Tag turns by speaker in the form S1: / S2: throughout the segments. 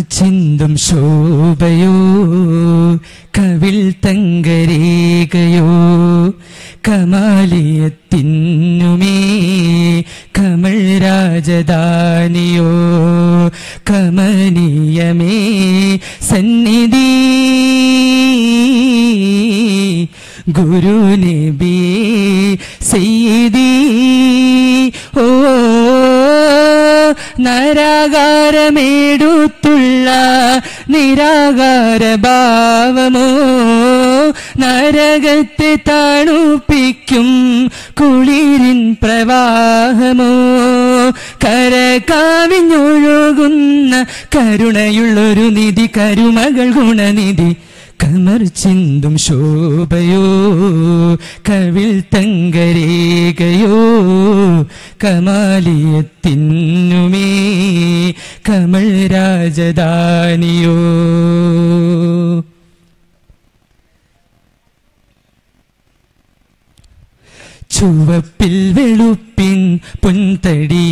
S1: ചിന്തും ശോഭയോ? കവിൽ തങ്കരേഖയോ? കമാലിയത്തിന്നുമേ കമൽ രാജധാനിയോ? കമനീയമേ സന്നിധി ഗുരു നബി നരാകാരമേടുത്തുള്ള നിരാകാര ഭാവമോ നരകത്തെ തണുപ്പിക്കും കുളിരിൻ പ്രവാഹമോ? കര കാവിഞ്ഞൊഴുകുന്ന കരുണയുള്ളൊരു നിധി കരുമകൾ ഗുണനിധി കമർ ചിന്തും ശോഭയോ? കവിൽ തങ്കരേഖയോ? കമാലിയത്തിന്നുമേ കമൽ രാജധാനിയോ. ചുവപ്പിൽ വെളുപ്പിൻ പുൻതടി.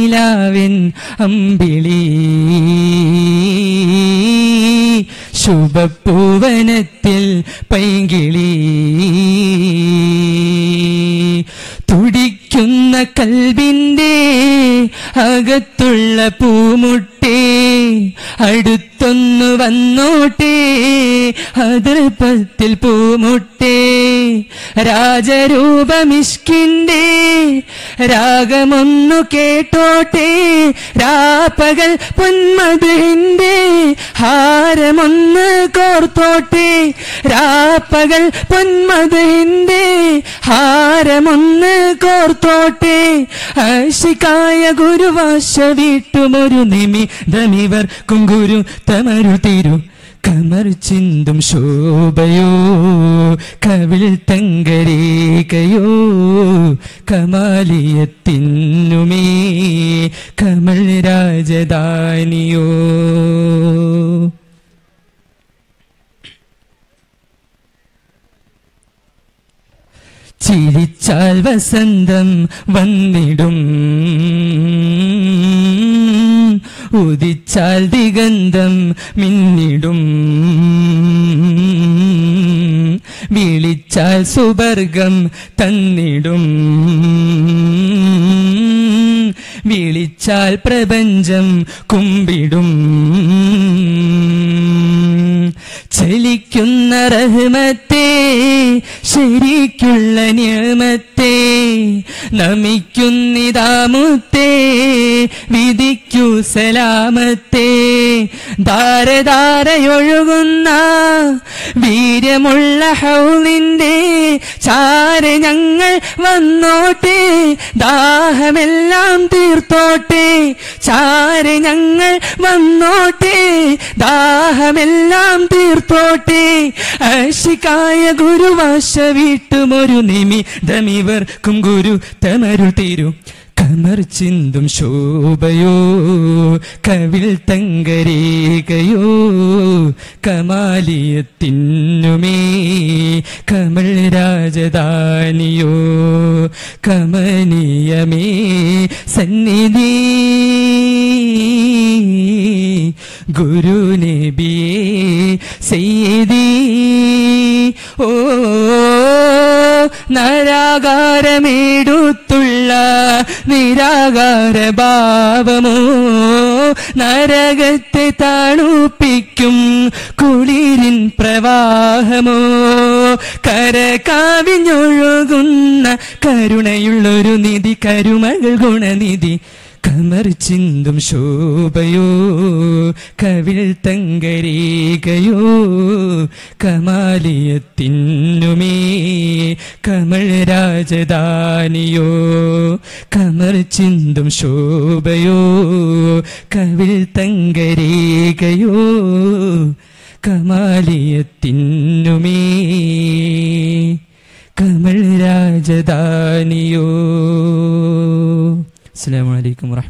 S1: നിലാവിൻ അമ്പിളി. ശുഭപ്പൂവനത്തിൽ പൈകിളി തുടിക്കുന്ന കൽവിന്റെ അകത്തുള്ള പൂമുട്ടേ അടുത്തൊന്നു വന്നോട്ടേ അതിർപ്പത്തിൽ പൂമുട്ടേ. രാജരൂപമിഷ്കിന്റെ രാഗമൊന്നു കേട്ടോട്ടെ. രാപ്പകൽ പൊന്മതിന്റെ ഹാരമൊന്ന് കോർത്തോട്ടെ. രാപ്പകൽ പൊന്മതിന്റെ ഹാരമൊന്ന് കോർത്തോട്ടെ. ആശിക്കായ ഗുരുവാശ വീട്ടുമൊരു നിമിതമിവർ കുങ്കുരു തമരു തിരു. കമർ ചിന്തും ശോഭയോ. കവിൽ തങ്കരേഖയോ. കമാലിയത്തിന്നുമേ കമൽ രാജധാനിയോ. ചിരിച്ചാൽ വസന്തം വന്നിടും. ഉദിച്ചാൽ ദിഗന്ധം മിന്നിടും. വിളിച്ചാൽ സുവർഗം തന്നിടും. വിളിച്ചാൽ പ്രപഞ്ചം കുമ്പിടും. ചലിക്കുന്ന റഹ്മത്തെ ശരിക്കുള്ള നിയമത്തെ നമിക്കുന്നിതാമുത്തെ വിധിക്കൂ സലാമത്തെ. ധാരധാരയൊഴുകുന്ന വീര്യമുള്ള ഹൗലിന്റെ ചാര ഞങ്ങൾ വന്നോട്ടെ ദാഹമെല്ലാം തീർത്തോട്ടെ ചാര ഞങ്ങൾ വന്നോട്ടെ ദാഹമെല്ലാം തീർത്തോട്ടെ. അശിക്കായ ഗുരുവാശ വീട്ടുമൊരു നിമിതമിവർക്കും ഗുരു തമരുൾ തീരു. കമർ ചിന്തും ശോഭയോ കവിൽ തങ്കരേഖയോ കമാലിയത്തിന്നുമേ കമൽ രാജധാനിയോ കമനീയമേ സന്നിധി. ഗുരു നബിയേ സയ്യിദി. ഓ നരാകാരമേടുത്തുള്ള നിരാകാര ഭാവമോ? നരകത്തെ തണുപ്പിക്കും കുളിരിൻ പ്രവാഹമോ? കര കാവിഞ്ഞൊഴുകുന്ന കരുണയുള്ളൊരു നിധി കരുമകൾ ഗുണനിധി കമർ ചിന്തും ശോഭയോ? കവിൽ തങ്കരീകയോ കമാലിയത്തിന്നുമേ കമൽ രാജധാനിയോ? കമർ ചിന്തും ശോഭയോ? കവിൽ തങ്കരേഖയോ? കമാലിയത്തിന്നുമേ കമൽ രാജധാനിയോ? അസ്സലാമു അലൈക്കും വറഹ്മ